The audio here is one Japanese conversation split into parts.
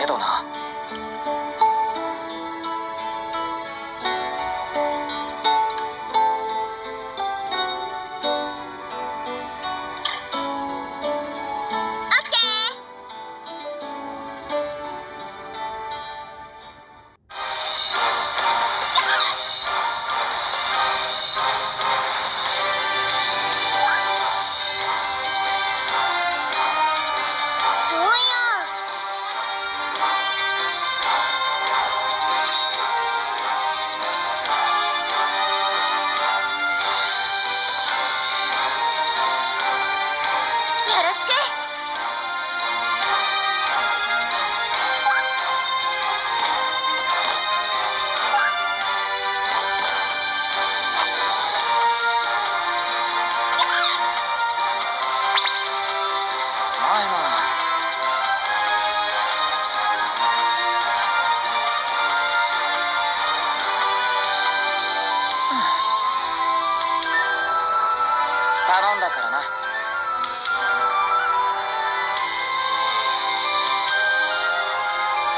けどな。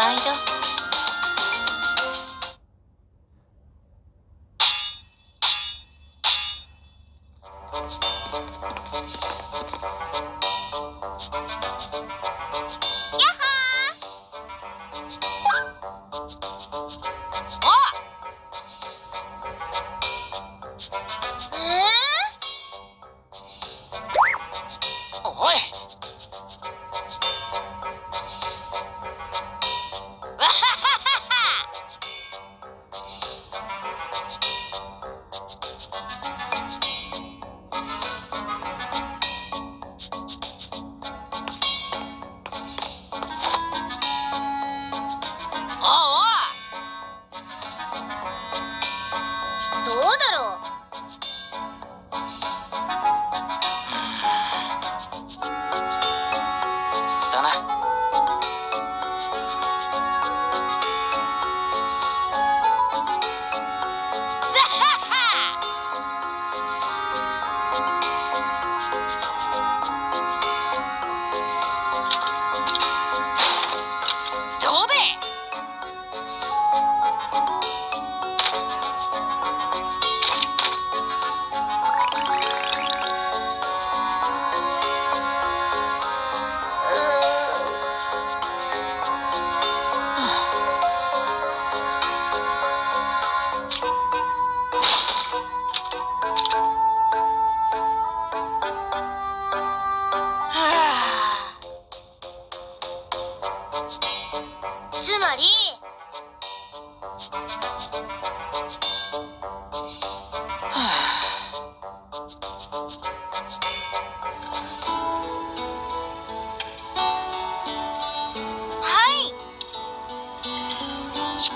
毎度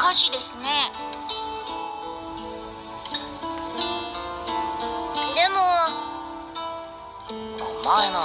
歌詞ですね。でもお前な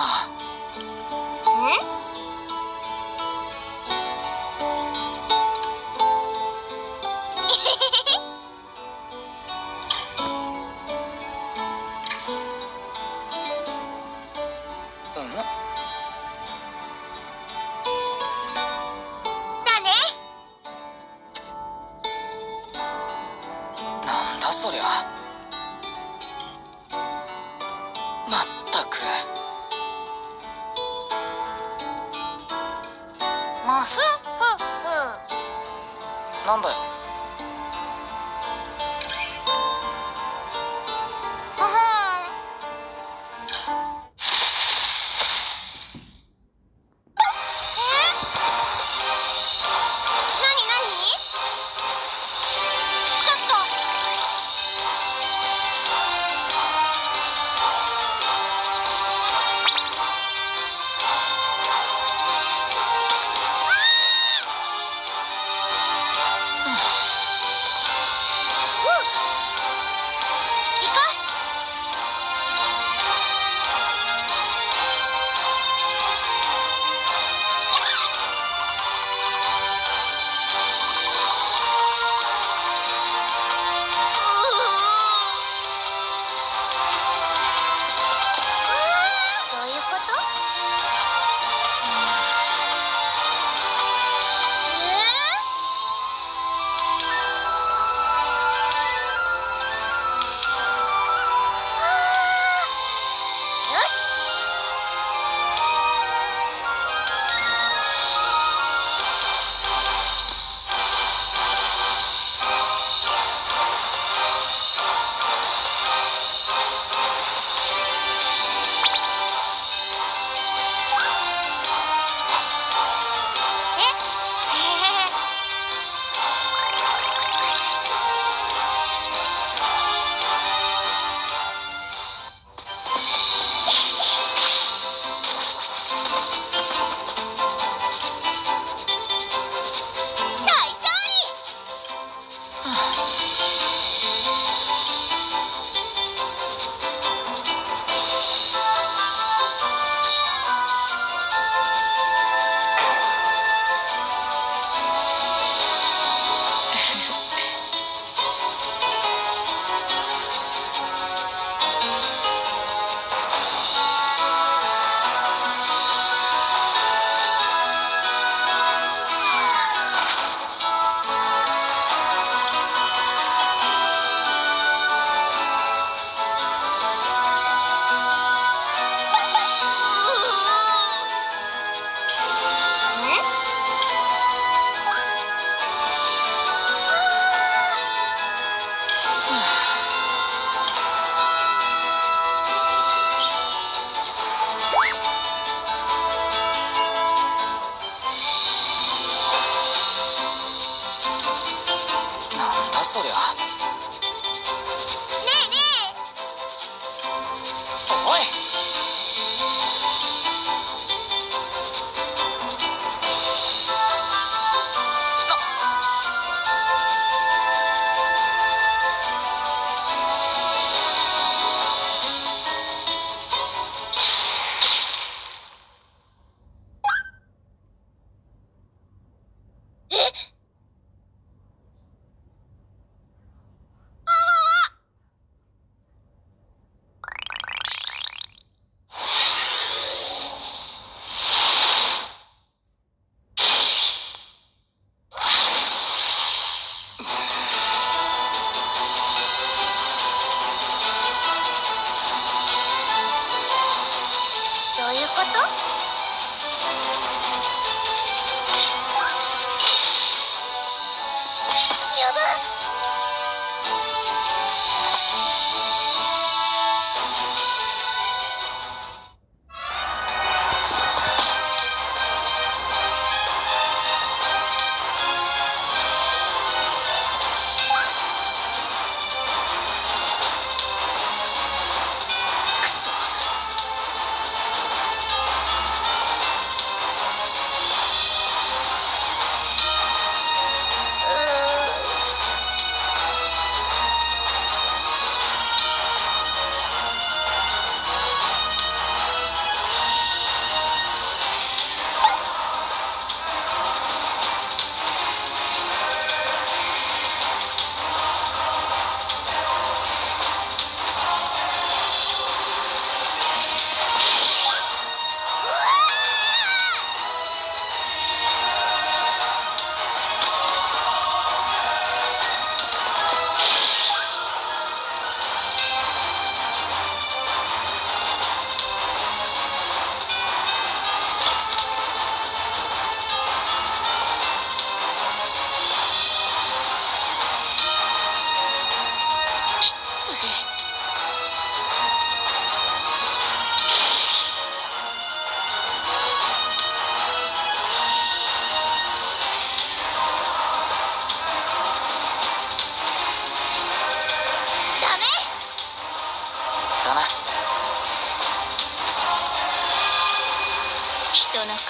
となく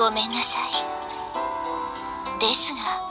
ごめんなさい。ですが